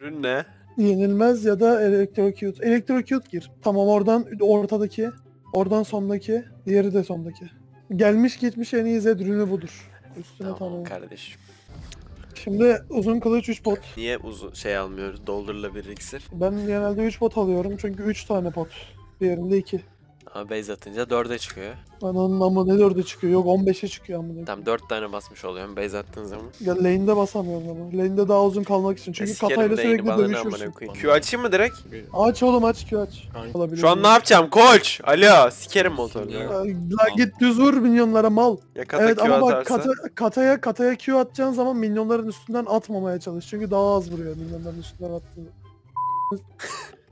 Ürün ne? Yenilmez ya da elektrokut. Elektrokut gir. Tamam oradan ortadaki. Oradan sondaki. Diğeri de sondaki. Gelmiş geçmiş en iyi zed ürünü budur. Üstüne Tamam tamam. kardeşim. Şimdi uzun kılıç 3 pot. Niye uzun şey almıyoruz? Doldurla bir iksir. Ben genelde 3 pot alıyorum çünkü 3 tane pot. Diğerinde 2. Ama base atınca 4'e çıkıyor. Ananın ama ne 4'e çıkıyor? Yok 15'e çıkıyor amına. Tam 4 tane basmış oluyorum base attığın zaman. Ya lane'de basamıyorum ama. Lane'de daha uzun kalmak için. Çünkü Sikerim katayla sürekli bana ne amına dövüşürsün. koyayım. Q açayım mı direkt? Aç oğlum aç Q aç. Olabilir. Şu an ne yapacağım koç? Alo sikerim motorunu. La git düz vur minyonlara mal. Ya kata evet Q ama bak atarsa. kata, kataya kataya Q atacağın zaman minyonların üstünden atmamaya çalış. Çünkü daha az vuruyor minyonların üstünden attığında.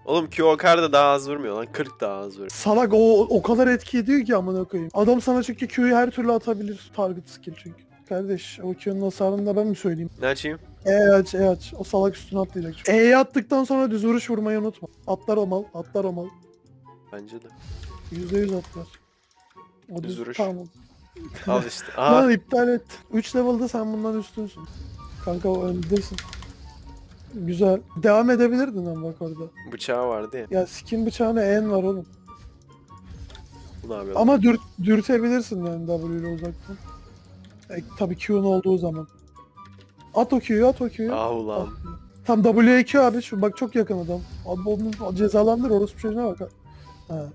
Oğlum kadar da daha az vurmuyor lan 40 daha az vuruyor. Salak o o kadar etki ediyor ki amına koyayım. Adam sana çünkü Q'yu her türlü atabilir. Target skill çünkü. Kardeş o Q'nun hasarını da ben mi söyleyeyim? Ne açayım? E aç E aç. O salak üstüne atlayacak çünkü. E'yi attıktan sonra düz vuruş vurmayı unutma. Atlar o mal. Atlar o mal. Bence de. %100 atlar. O Düz vuruş. Tamam. Al işte. Lan Aa, iptal et. 3 level'da sen bundan üstünsün. Kanka öndesin. Güzel. Devam edebilirdin ama bak orada. bıçağı vardı ya. Ya skin bıçağına en var oğlum. Bu ne yapıyor? Ama dürt, dürtebilirsin yani W ile uzaktan. E, tabii Q'un olduğu zaman. At o Q'yu at o Q'yu. Ah ulan. Tam W'ye Q abi şu bak çok yakın adam. Abi onu cezalandır orospu çocuğuna bak. Ha.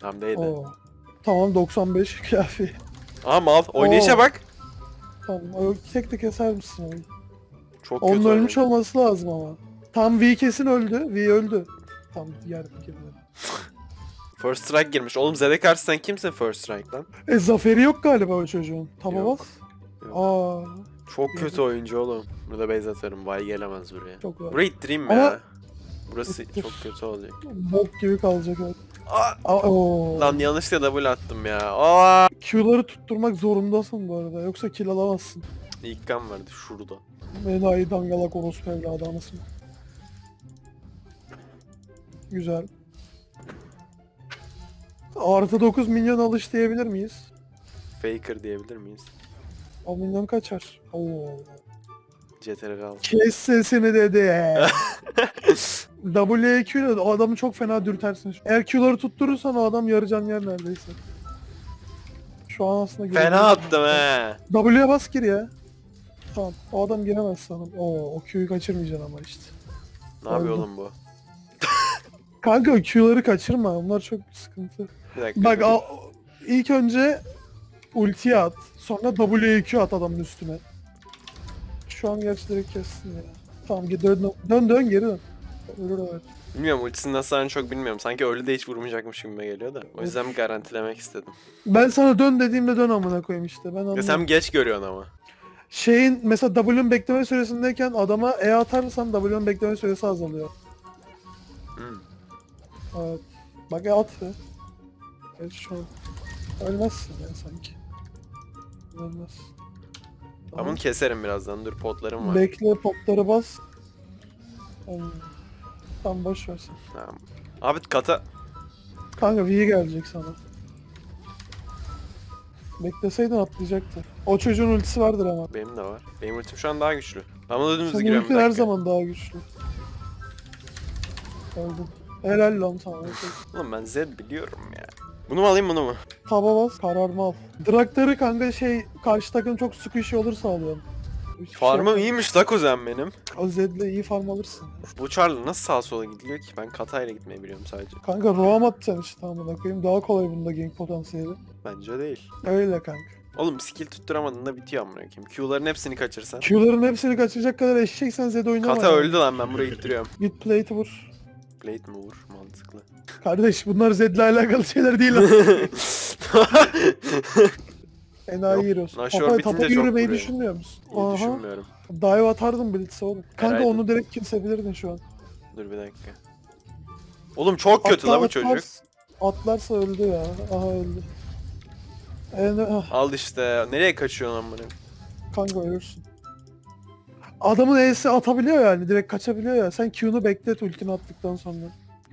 Tam değdi. Oo. Tamam 95 kafi. Aa mal. Oynayışa Oo. bak. Tamam tek tek keser misin onu? Çok Onun kötü ölmüş oynadı. olması lazım ama. Tam V kesin öldü. V öldü. Tam diğer girdi. First strike girmiş. Oğlum Zed'e karşı sen kimsin first strike lan? E zaferi yok galiba o çocuğun. Tamam bas. Aa Çok kötü oyuncu oğlum. Burada base atarım. Vay gelemez buraya. çok var. Burayı ittireyim mi Ama- ya? Burası İttir. çok kötü olacak. Bok gibi kalacak abi. Aa, lan yanlışlıkla double attım ya. Aa! Q'ları tutturmak zorundasın bu arada. Yoksa kill alamazsın. İlk kan vardı şurada. Enayi dangalak orospu evladı anasını. Güzel. Artı 9 milyon alış diyebilir miyiz? Faker diyebilir miyiz? O milyon kaçar. Oo. CTRL al. Kes sesini dedi. WQ ile o adamı çok fena dürtersin. Eğer Q'ları tutturursan o adam yarı can yer neredeyse. Şu an aslında Fena attım he. W'ye bas gir ya. Tamam. O adam giremez sanırım. Oo, o Q'yu kaçırmayacaksın ama işte. Ne yapıyor Oldu. oğlum bu? Kanka Q'ları kaçırma. Onlar çok sıkıntı. Bir dakika. Bak a- ilk önce ultiye at. Sonra WQ at adamın üstüne. Şu an gerçi direkt kessin ya. Tamam dön dön, dön geri dön. Bilmiyorum ultisinin nasıl çok bilmiyorum. Sanki öyle de hiç vurmayacakmış gibi geliyor da. O yüzden garantilemek istedim. Ben sana dön dediğimde dön amına koyayım işte. Ben Ya anladım. sen geç görüyorsun ama. Şeyin mesela W'nin bekleme süresindeyken adama E atarsan W'nin bekleme süresi azalıyor. Hmm. Evet. Bak E at ya. Evet şu an. Ölmezsin ya sanki. Ölmez. Ben bunu keserim birazdan. Dur potlarım var. Bekle potları bas. Tamam. Tamam boş ver. Tamam. Abi kata... Kanka V gelecek sana. Bekleseydin atlayacaktı. O çocuğun ultisi vardır ama. Benim de var. Benim ultim şu an daha güçlü. Ama Senin giriyorum. bir her zaman daha güçlü. Öldüm. Helal lan sana. Oğlum ben Zed biliyorum ya. Bunu mu alayım bunu mu? Taba bas kararma al. Draktarı kanka şey karşı takım çok sıkı işi olursa alıyorum. Şey Farmım yapma. iyiymiş la kuzen benim. O Zed'le iyi farm alırsın. Bu Charlie nasıl sağa sola gidiliyor ki? Ben katayla gitmeyi biliyorum sadece. Kanka roam atacaksın işte amına koyayım. Daha kolay bunda gank potansiyeli. Bence değil. Öyle kanka. Oğlum skill tutturamadın da bitiyor amına koyayım. Q'ların hepsini kaçırsan. Q'ların hepsini kaçıracak kadar eşeceksen Zed oynama. Kata öldü lan ben burayı ittiriyorum. Git plate vur. Blade mi vur? Mantıklı. Kardeş bunlar Zed'le alakalı şeyler değil lan. Enayi heroes. Tapa, bitince tapa çok yürümeyi vuruyor. düşünmüyor musun? İyi Aha. düşünmüyorum. Dive atardım Blitz'e oğlum. Kanka Herhalde. onu direkt kesebilirdin şu an. Dur bir dakika. Oğlum çok kötü la bu Atlar- çocuk. atlar- Atlarsa öldü ya. Aha öldü. En, ah, Al işte. Nereye kaçıyorsun amına? kanka ölürsün. Adamın E'si atabiliyor yani. Direkt kaçabiliyor ya. Sen Q'nu beklet ultini attıktan sonra.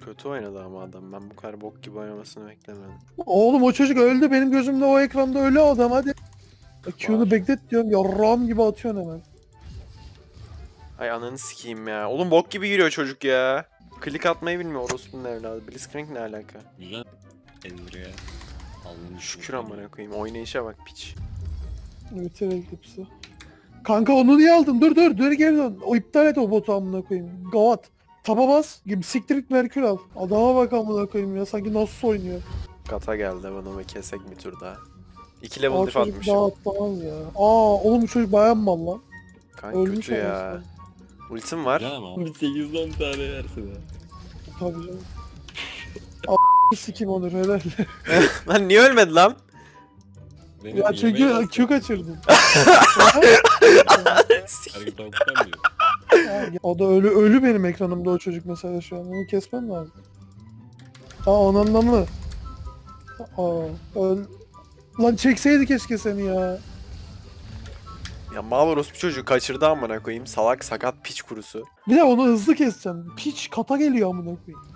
Kötü oynadı ama adam. Ben bu kadar bok gibi oynamasını beklemedim. Oğlum o çocuk öldü. Benim gözümde o ekranda ölü adam hadi. Q'nu beklet diyorum. Ya ram gibi atıyorsun hemen. Hay ananı sikeyim ya. Oğlum bok gibi giriyor çocuk ya. Klik atmayı bilmiyor orospunun evladı. Blitzcrank ne alaka? Güzel. Endiriyor. Alnını Şükür amına koyayım. Oynayışa bak piç. Bitir Eclipse'i. Kanka onu niye aldın? Dur dur dur geri dön. O iptal et o botu amına koyayım. Gavat. Taba bas. Gibi siktir git Merkür al. Adama bak amına koyayım ya. Sanki nasıl oynuyor. Kata geldi bana ve kesek bir tur daha. 2 level Aa diff çocuk atmışım. daha atlamaz ya. Aa oğlum bu çocuk bayağı mal lan. Kanka Ölmüş kötü ya. anasını. Ultim var. Güzel ama 810 tane versin ha. Tabii canım. A** sikim olur helal. lan niye ölmedi lan? Benim ya çünkü yemeğe Q alttan diyor. O da ölü ölü benim ekranımda o çocuk mesela şu an. Onu kesmem lazım. Aa onunla mı? Aa öl... Lan çekseydi keşke seni ya. ya mal orospu çocuğu kaçırdı amına koyayım. Salak sakat piç kurusu. Bir de onu hızlı keseceksin. Piç kata geliyor amına koyayım.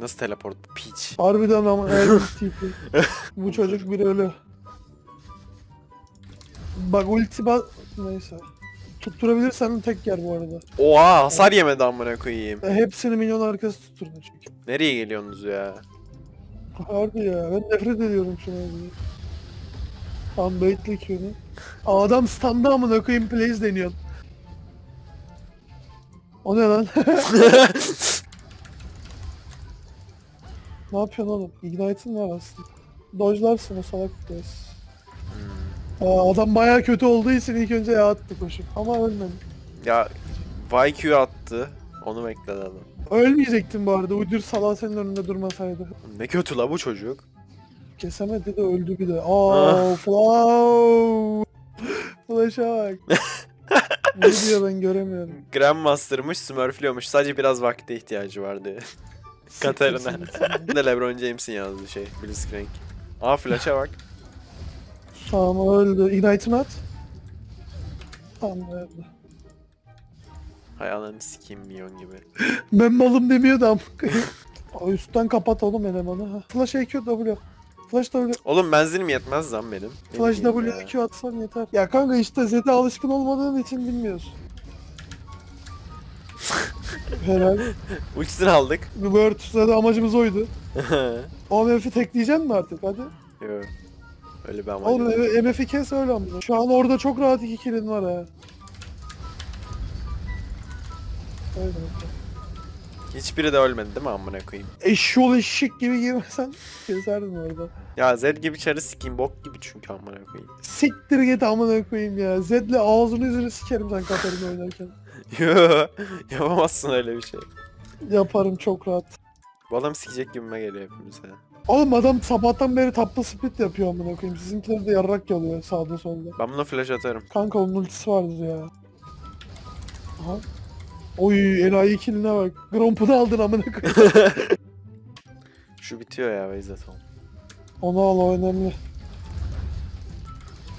Nasıl teleport bu piç? Harbiden ama el tipi. Bu çocuk bir ölü. Bak ulti. Neyse. Tutturabilirsen tek yer bu arada. Oha hasar yemedi amına koyayım. E, hepsini minyon arkası tutturdu çünkü. Nereye geliyorsunuz ya? Harbi ya ben nefret ediyorum şuna. Tam baitli Q'nu. Adam standa amına koyayım plays deniyor. O ne lan? ne yapıyorsun oğlum? Ignite'ın var aslında. Dodge'larsın o salak plays. Aa, adam bayağı kötü olduğu için ilk önce yağ attı koşup. Ama ölmedi. ya YQ attı. Onu bekledi adam. Ölmeyecektin bu arada. Uydur salağı senin önünde durmasaydı. Ne kötü la bu çocuk. Kesemedi de öldü bir de. Aa, flow. Flash'a bak. ne diyor ben göremiyorum. Grandmaster'mış, Smurfliyormuş. Sadece biraz vakte ihtiyacı vardı. Katarina. De LeBron James'in yazdığı şey. Blitzcrank. Aa flash'a bak. Tamam öldü. Ignite'ını at. Tamam öldü. Hay ananı sikeyim milyon gibi. Ben malım demiyordu ama. Aa, Üstten kapat oğlum elemanı. Ha. Flash EQ W. Flash W. Oğlum menzilim yetmez lan benim. Flash W ya. EQ atsan yeter. Ya kanka işte Zed'e alışkın olmadığın için bilmiyorsun. Herhalde. Ultisini aldık. Word Zed'e amacımız oydu. O MF'i tekleyeceksin mi artık hadi? Yo. Öyle bir amacım. Oğlum. MF'i kes öyle amına. Şu an orada çok rahat iki killin var ha. Öyle. Hiçbiri de ölmedi değil mi amına koyayım? Eşşoğlu eşek gibi girmesen keserdin orada. Ya Zed gibi çarı sikeyim bok gibi çünkü amına koyayım. Siktir git amına koyayım ya. Zed'le ağzını yüzünü sikerim sen Katarina oynarken. Yo. Yapamazsın öyle bir şey. Yaparım çok rahat. Bu adam sikecek gibime geliyor hepimize. Oğlum adam sabahtan beri tapla split yapıyor amına koyayım. Sizinkiler de yarrak yalıyor sağda solda. Ben buna flash atarım. Kanka onun ultisi vardır ya. Aha. Oy enayi killine bak. Gromp'u da aldın amına koyayım. Şu bitiyor ya Beyzat oğlum. Onu al o önemli.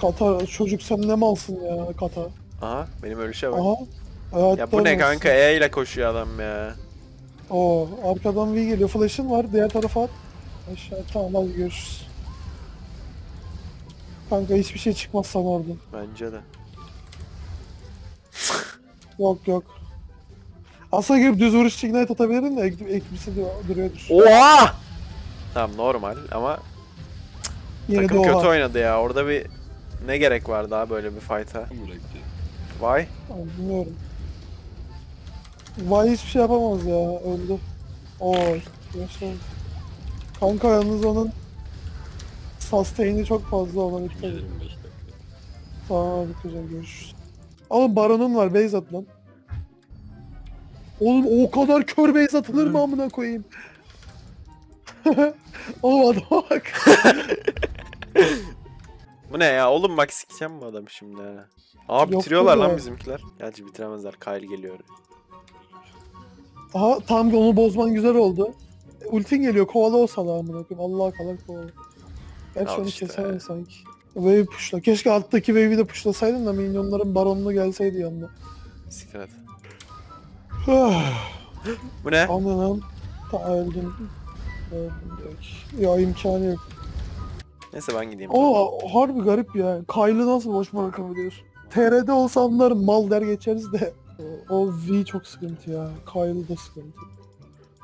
Kata çocuk sen ne malsın ya Kata. Aha benim ölüşe bak. Aha. Hayatta Ya bu ne kanka E ile koşuyor adam ya. Oo arkadan V geliyor. Flash'ın var. Diğer tarafa at. Aşağı tamam hadi görüşürüz. Kanka hiçbir şey çıkmaz sana oradan. Bence de. Yok yok. Aslında girip düz vuruş ignite atabilirim de ek- ekmisi dur- duruyordur. Oha! Tamam normal ama Yine de takım oha. kötü oynadı ya. Orada bir ne gerek var daha böyle bir fight'a? Vay. Bilmiyorum. Vay hiçbir şey yapamaz ya. Öldü. Oo. Yaşa. Kanka yalnız onun sustain'i çok fazla ona dikkat edin. Gelirim 5 dakika. Tamam güzel görüşürüz. Oğlum baronun var base at lan. Oğlum o kadar kör base atılır mı amına koyayım? Oğlum adama bak. Bu ne ya? Oğlum bak sikeceğim bu adamı şimdi ha. Aa Yok bitiriyorlar lan ya. bizimkiler. Gerçi bitiremezler. Kyle geliyor. Aha tam onu bozman güzel oldu. Ultin geliyor kovala o salağı amına koyayım. Allah kadar kovala. Gerçi Al onu işte. kesemem sanki. Wave pushla. Keşke alttaki wave'i de pushlasaydın da minyonların baronunu gelseydi yanına. Siktir et. Bu ne? Anla lan. Ta öldüm. Öldüm direkt. Ya imkanı yok. Neyse ben gideyim. Aa harbi garip ya. Kyle'ı nasıl boş bırakabiliyorsun? TR'de olsa anlarım mal der geçeriz de. O, o V çok sıkıntı ya. Kyle da sıkıntı.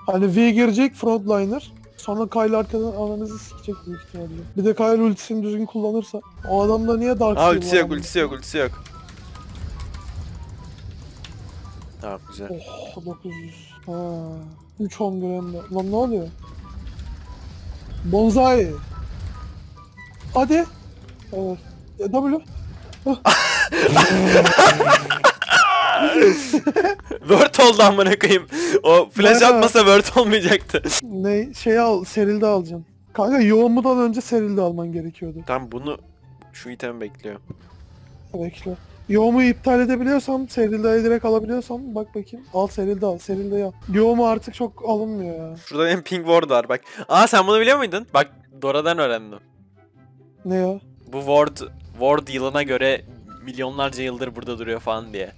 Hani V girecek frontliner. Sonra Kyle arkadan ananızı sikecek büyük ihtimalle. Bir de Kyle ultisini düzgün kullanırsa. O adamda niye Dark Aa ultisi yok ultisi yok ultisi yok. Tamam güzel. Oh 900. Ha. 3 10 gram da. Lan ne oluyor? Bonsai. Hadi. Evet. E, W. Word oldu amına koyayım. O flash Bayağı. atmasa Word olmayacaktı. Ne şey al, serilde alacaksın. Kanka yoğunmudan önce serilde alman gerekiyordu. Tam bunu şu item bekliyor. Bekle. Yoğumu iptal edebiliyorsan, serilde direkt alabiliyorsan bak bakayım. Al serilde al, serilde al. Yoğumu artık çok alınmıyor ya. Şurada benim pink ward var bak. Aa sen bunu biliyor muydun? Bak Dora'dan öğrendim. Ne ya? Bu ward ward yılına göre milyonlarca yıldır burada duruyor falan diye.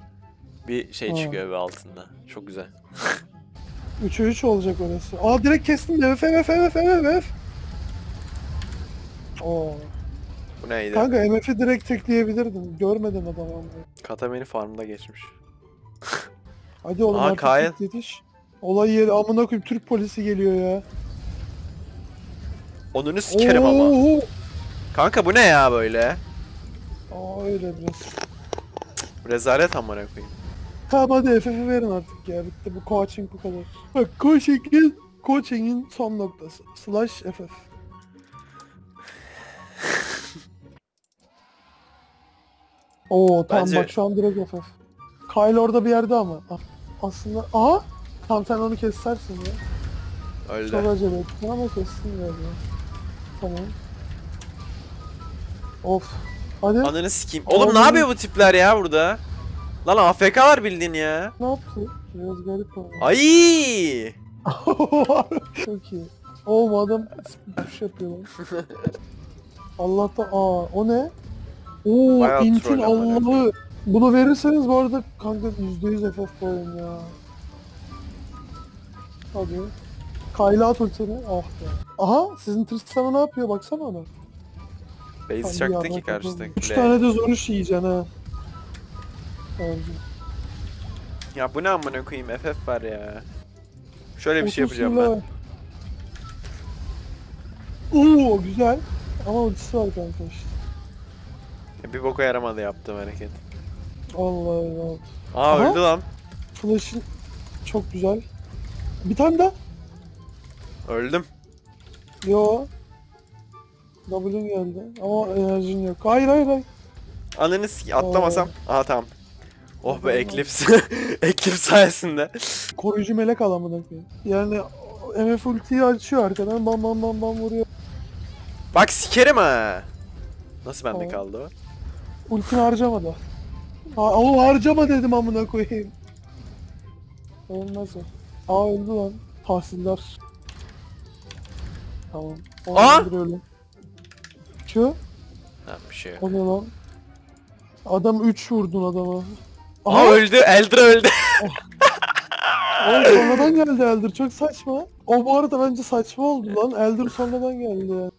Bir şey Ha. çıkıyor bir altında. Çok güzel. 3'e 3 olacak orası. Aa direkt kestim. MF MF MF MF. Oo. Bu neydi? Kanka MF'i direkt tekleyebilirdin. Görmeden adam ama. Kata beni farmda geçmiş. Hadi oğlum Aa, artık git yetiş. Olay yeri amına koyayım Türk polisi geliyor ya. Onunu sikerim ama. Oo. Kanka bu ne ya böyle? Aa öyle biraz. Rezalet amına koyayım. Tamam hadi FF'i verin artık ya. Bitti bu coaching bu kadar. Bak coaching'in coaching'in son noktası. Slash FF. Oo tamam Bence- bak şu an direkt FF. Kyle orada bir yerde ama. Ah, Aslında aha tam sen onu kesersin ya. Çok Öldü. acele ettin ama kestin galiba. Tamam. Of. Hadi. Ananı sikeyim. Oğlum ne Oğlum. yapıyor bu tipler ya burada? Lan AFK var bildiğin ya. Ne yaptı? Biraz garip oldu. Ay! Çok iyi. Oğlum adam push yapıyor lan. Allah'tan aa o ne? Oo Bayağı intin troll ama ne Allah'ı. Bunu verirseniz bu arada kanka %100 FF bu oyun ya. Hadi. Kayla at ultini. Ah be. Aha sizin Tristan'a ne yapıyor baksana ona. Base çaktı ki karşıdaki 3 kule. tane de zor iş yiyeceksin ha. Bence. Ya bu ne amına koyayım FF var ya. Şöyle bir şey yapacağım ben. Oo güzel. Ama ultisi var kanka işte. Bir boka yaramadı yaptığım hareket. Allah Allah. Aa Aha. öldü lan. Flash'ın çok güzel. Bir tane daha. Öldüm. Yo. W'un geldi. Ama enerjin yok. Hayır hayır hayır. Ananı atlamasam. Aha tamam. Oh be. Eclipse. Eclipse sayesinde. Koruyucu melek alamına koyayım. Yani MF ultiyi açıyor arkadan bam bam bam bam vuruyor. Bak sikerim ha. Nasıl bende kaldı o? Ultini harcama da. Ha, o harcama dedim amına koyayım. Ölmez o. Aa öldü lan. Tahsiller. Tamam. Onu Aa! öldürelim. Şu. Ha bir şey yok. O ne lan? Adam 3 vurdun adama. Aa öldü. Eldra öldü. Oğlum sonradan geldi Elder çok saçma. O bu arada bence saçma oldu lan. Elder sonradan geldi yani.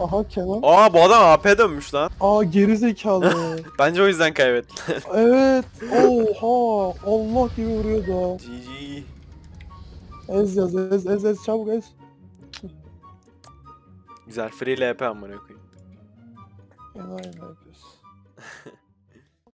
Aha Kenan. Aa bu adam AP dönmüş lan. Aa geri zekalı. Bence o yüzden kaybetti. evet. Oha. Allah gibi vuruyor da. GG. Ez yaz ez ez ez çabuk ez. Güzel free LP amına koyayım. Yani aynen yapıyorsun.